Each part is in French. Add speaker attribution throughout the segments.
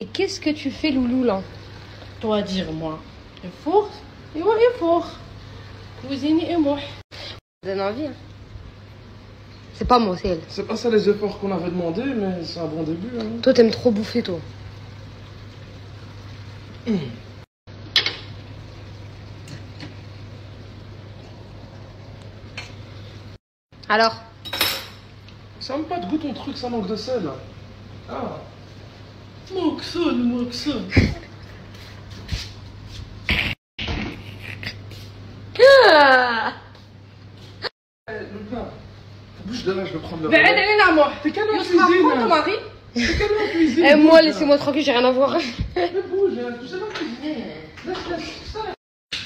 Speaker 1: Et qu'est-ce que tu fais, Loulou, là?
Speaker 2: Toi, dire-moi. Il faut Et moi, il faut. Cousine et moi.
Speaker 1: Ça donne envie, hein C'est pas moi, c'est elle.
Speaker 3: C'est pas ça les efforts qu'on avait demandé, mais c'est un bon début. Hein.
Speaker 1: Toi, t'aimes trop bouffer, toi. Alors?
Speaker 3: Ça n'a pas de goût ton truc, ça manque de sel. Ah
Speaker 2: Moxon, Moxon.
Speaker 3: Ah. Eh, bouge de là, je vais prendre le.
Speaker 2: Mais
Speaker 3: aide
Speaker 2: Elena, moi.
Speaker 3: T'es calme en cuisine.
Speaker 2: Ton mari.
Speaker 3: T'es calme en cuisine.
Speaker 1: Eh moi, laissez-moi tranquille, j'ai rien à voir.
Speaker 3: Mais bouge, hein, tu sais pas eh.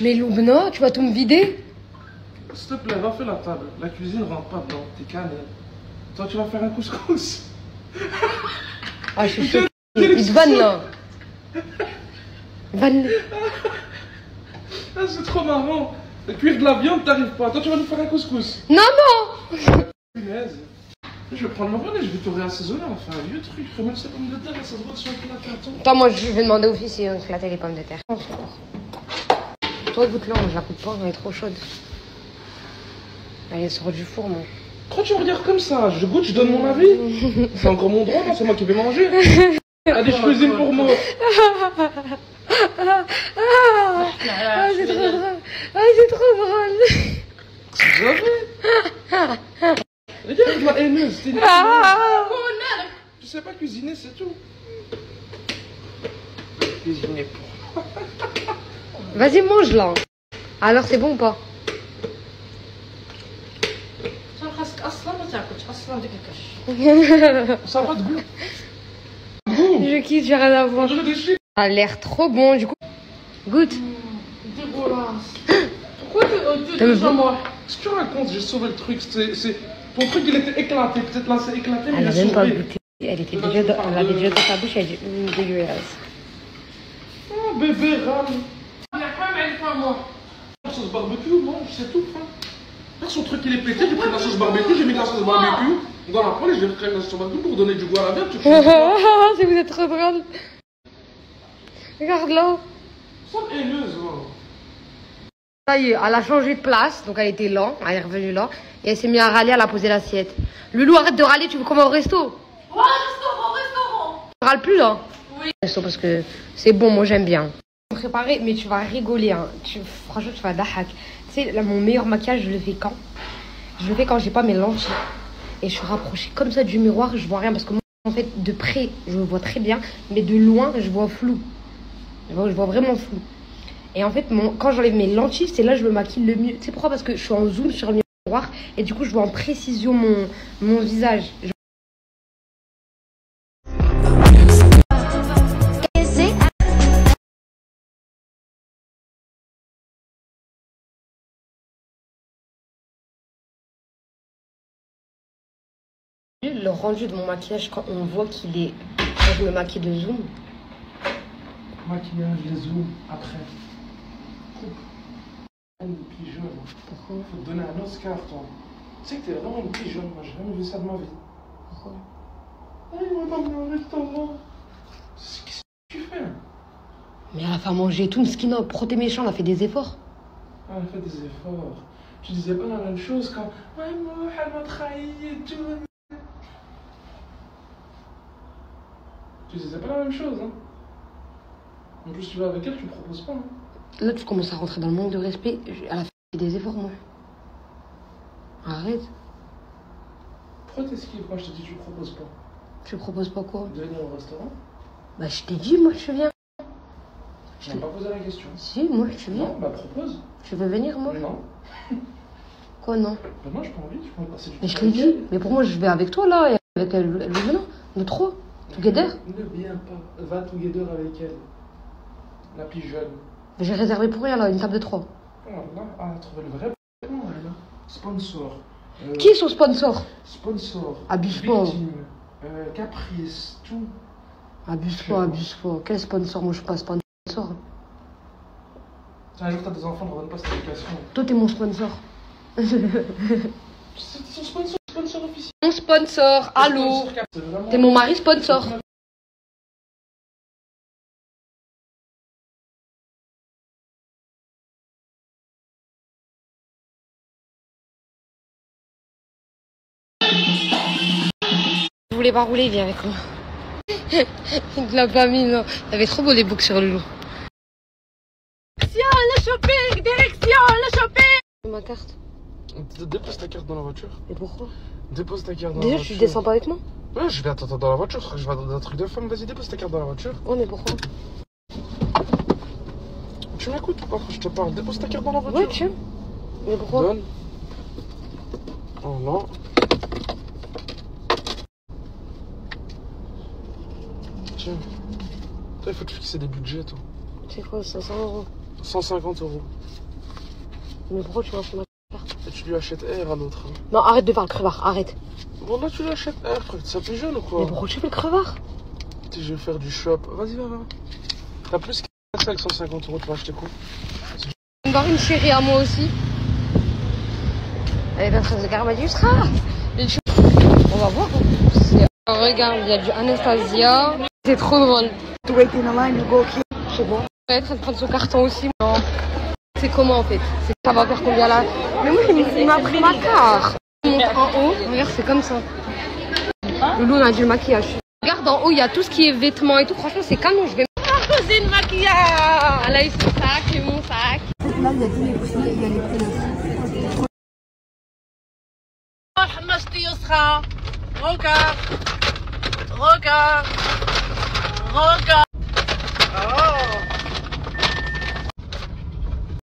Speaker 1: Mais Loubna, tu vas tout me vider.
Speaker 3: S'il te plaît, va faire la table. La cuisine rentre pas dedans. T'es calme. Toi, tu vas faire un couscous.
Speaker 1: ah, je suis. Il te vanne, là. Vanne.
Speaker 3: Ah, c'est trop marrant. Le cuire de la viande, t'arrives pas. Toi, tu vas nous faire un couscous.
Speaker 1: Non, non
Speaker 3: Punaise. Je vais prendre le relais, je vais tout réassaisonner. On va faire un vieux truc. Remets ces pommes de terre, ça se voit sur un plateau.
Speaker 1: Attends, moi, je vais demander au fils si on éclatait les pommes de terre. Toi, goûte-la, je la coupe pas, elle est trop chaude. Elle sort du four, moi.
Speaker 3: Pourquoi tu me regardes comme ça? Je goûte, je donne mon avis. C'est encore mon droit, C'est moi qui vais manger. Allez, je cuisine pour moi.
Speaker 1: Ah, c'est trop drôle. Ah, c'est trop drôle.
Speaker 3: Jamais. Regarde la haineuse. T'es Tu
Speaker 1: ah.
Speaker 3: sais pas cuisiner, c'est tout. Cuisiner pour
Speaker 1: moi Vas-y, mange-la. Alors, c'est bon ou pas?
Speaker 3: Ça de goût.
Speaker 1: Je kiffe, j'ai rien à voir. Ça a l'air trop bon, du coup. Goûte.
Speaker 2: Mmh, dégueulasse. Pourquoi
Speaker 1: t'es
Speaker 2: euh,
Speaker 1: déjà
Speaker 2: moi
Speaker 3: Ce que tu racontes, j'ai sauvé le truc. C'est Ton truc, il était éclaté. Peut-être là, c'est éclaté, mais
Speaker 1: Elle
Speaker 3: n'a
Speaker 1: même pas goûté. Elle était déjà, elle dans, déjà dans sa bouche, elle dit hum, dégueulasse.
Speaker 3: Oh, bébé rame.
Speaker 2: La femme, elle pas moi.
Speaker 3: La Sauce barbecue, mange, c'est tout. Hein. Là, son truc, il est pété, j'ai pris la sauce barbecue, j'ai mis de la sauce barbecue. Dans la poêle, j'ai pris de la sauce barbecue pour donner du goût à la viande. Tu fais ça.
Speaker 1: si vous êtes trop drôle. Regarde là.
Speaker 3: Ça, haineuse, hein.
Speaker 1: Ça y est, elle a changé de place, donc elle était là, elle est revenue là, et elle s'est mise à râler, elle a posé l'assiette. Loulou, arrête de râler, tu veux qu'on va au resto?
Speaker 2: Ouais, restaurant restaurant
Speaker 1: Tu râles plus là?
Speaker 2: Oui.
Speaker 1: Resto parce que c'est bon, moi j'aime bien. Préparé, mais tu vas rigoler, hein. tu, franchement tu vas dahak. Tu sais, là, mon meilleur maquillage, je le fais quand? Je le fais quand j'ai pas mes lentilles. Et je suis rapprochée comme ça du miroir, je vois rien, parce que moi, en fait, de près, je vois très bien, mais de loin, je vois flou. Je vois, vraiment flou. Et en fait, quand j'enlève mes lentilles, c'est là je me maquille le mieux. Sais pourquoi? Parce que je suis en zoom sur le miroir et du coup, je vois en précision mon, visage. Le rendu de mon maquillage, quand on voit qu'il est. Quand je me maquille de zoom,
Speaker 3: Maquillage, les zooms, après. Coupe. Une pigeonne.
Speaker 1: pourquoi?
Speaker 3: Faut te donner un Oscar, toi. Tu sais que t'es vraiment une pigeonne, moi, j'ai jamais vu ça de ma vie.
Speaker 1: Pourquoi?
Speaker 3: Au restaurant. Qu'est-ce que tu fais
Speaker 1: Mais elle a fait manger tout, Mskina. Pro t'es méchant, elle a fait des efforts.
Speaker 3: Ah, elle fait des efforts. Tu disais pas la même chose quand. Ouais, moi, elle m'a trahi et tout. Tu disais pas la même chose, hein. En plus, tu vas avec elle, tu proposes pas, hein.
Speaker 1: Là, tu commences à rentrer dans le manque de respect. Je- Elle a fait des efforts, moi. Arrête.
Speaker 3: Pourquoi t'esquives quand je te dis tu proposes pas
Speaker 1: Tu proposes pas quoi?
Speaker 3: De venir au restaurant
Speaker 1: Bah, je t'ai dit, moi, je viens.
Speaker 3: Je t'ai pas posé la question.
Speaker 1: Si, moi, je viens.
Speaker 3: Non, bah propose.
Speaker 1: Tu veux venir, moi?
Speaker 3: Non.
Speaker 1: Quoi, non?
Speaker 3: Bah moi, j'ai pas envie, envie de passer du
Speaker 1: Mais je
Speaker 3: temps
Speaker 1: t'ai dit. Mais pour moi, je vais avec toi, là, et avec elle. Elle veut venir. Nous trois. Together?
Speaker 3: Ne viens pas, va together avec elle. La pigeonne.
Speaker 1: Mais J'ai réservé pour rien, là, une table de trois.
Speaker 3: Oh là, ah, elle trouvé le vrai elle, là. Sponsor. Euh,
Speaker 1: Qui est son sponsor?
Speaker 3: Sponsor.
Speaker 1: Abuse pas.
Speaker 3: Euh, caprice, tout.
Speaker 1: Abuse pas, abuse pas. Quel sponsor? Moi, je suis pas sponsor.
Speaker 3: Tiens, un jour, t'as des enfants, ne redonne pas cette éducation.
Speaker 1: Toi, t'es mon sponsor.
Speaker 3: C'est son sponsor.
Speaker 1: Mon sponsor, allô?
Speaker 3: C'est
Speaker 1: mon mari sponsor. Je voulais pas rouler, viens avec moi. Il ne l'a pas mis, non. Il avait trop beau les boucles sur le loup.
Speaker 2: Direction, le shopping Direction, le shopping
Speaker 1: Ma carte.
Speaker 3: Dépose ta carte dans la voiture.
Speaker 1: Mais pourquoi?
Speaker 3: Dépose ta carte dans
Speaker 1: Déjà,
Speaker 3: la
Speaker 1: tu
Speaker 3: voiture.
Speaker 1: descends pas avec moi
Speaker 3: Ouais, je vais attendre dans la voiture. Je vais dans un truc de femme. Vas-y, dépose ta carte dans la voiture.
Speaker 1: Ouais, mais pourquoi?
Speaker 3: Tu m'écoutes ou pas? Quand je te parle Dépose ta carte dans la voiture.
Speaker 1: Ouais, tiens. Mais pourquoi?
Speaker 3: Donne. Oh non. Tiens. Toi, il faut te fixer des budgets, toi.
Speaker 1: C'est quoi, 500 euros?
Speaker 3: 150 euros.
Speaker 1: Mais pourquoi tu m'as fait ma
Speaker 3: Et tu lui achètes R à l'autre. hein.
Speaker 1: Non, arrête de faire le crevard, arrête.
Speaker 3: Bon, là, tu lui achètes R, frère. Ça plus jeune ou
Speaker 1: Mais
Speaker 3: quoi
Speaker 1: pourquoi tu fais le crevard?
Speaker 3: Je vais faire du shop. Vas-y, va, va. T'as plus qu'à avec 150 euros, tu vas acheter quoi?
Speaker 1: Encore une chérie à moi aussi. Elle est en train de garder du sera. On va voir. Oh, regarde, il y a du Anastasia. C'est trop drôle.
Speaker 4: to wait in the line to go here.
Speaker 1: Je sais pas. Elle est en train de prendre son carton aussi. Non. C'est comment en fait? C'est ça va faire combien là? Mais oui, il m'a pris ma carte. En haut, regarde, c'est comme ça. Loulou, on a du maquillage. Regarde, en haut, il y a tout ce qui est vêtements et tout. Franchement, c'est canon. Je vais.
Speaker 2: Ma maquillage
Speaker 1: Elle a eu son sac et mon sac.
Speaker 4: Là, il y a tous les. Il y a les prix.
Speaker 2: Regarde, regarde, regarde.